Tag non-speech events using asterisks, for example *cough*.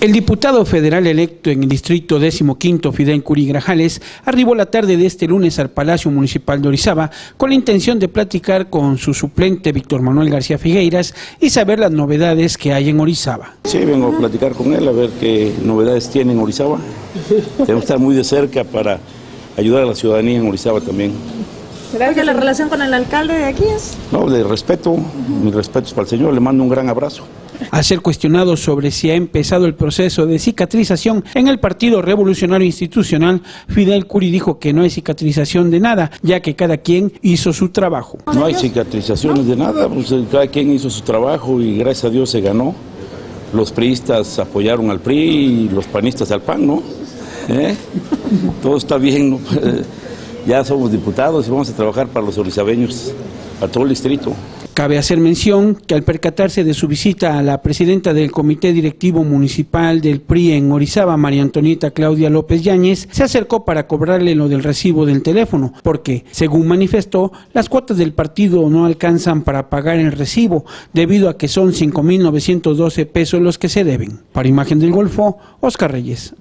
El diputado federal electo en el distrito 15 Fidel Curi Grajales arribó la tarde de este lunes al Palacio Municipal de Orizaba con la intención de platicar con su suplente Víctor Manuel García Figueiras y saber las novedades que hay en Orizaba. Sí, vengo a platicar con él a ver qué novedades tiene en Orizaba. Tenemos que estar muy de cerca para ayudar a la ciudadanía en Orizaba también. Gracias. ¿La relación con el alcalde de aquí es? No, de respeto, mis respetos para el señor, le mando un gran abrazo. Al ser cuestionado sobre si ha empezado el proceso de cicatrización en el Partido Revolucionario Institucional, Fidel Curi dijo que no hay cicatrización de nada, ya que cada quien hizo su trabajo. No hay cicatrizaciones de nada, pues cada quien hizo su trabajo y gracias a Dios se ganó. Los priistas apoyaron al PRI y los panistas al PAN, ¿no? ¿Eh? Todo está bien, *laughs* ya somos diputados y vamos a trabajar para los orizabeños, para todo el distrito. Cabe hacer mención que al percatarse de su visita a la presidenta del Comité Directivo Municipal del PRI en Orizaba, María Antonieta Claudia López Yáñez, se acercó para cobrarle lo del recibo del teléfono, porque, según manifestó, las cuotas del partido no alcanzan para pagar el recibo, debido a que son 5.912 pesos los que se deben. Para Imagen del Golfo, Oscar Reyes.